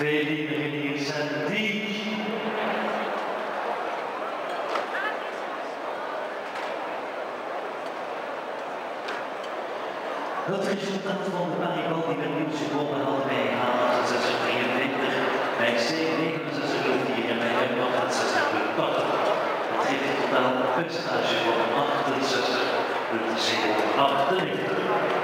Vlinderen zijn die. Het resultaat van de paribal die met nieuw komen had bij gehaald 623 bij C69 en bij hem nog het 60.80. Het geeft een totaal puntstage van 68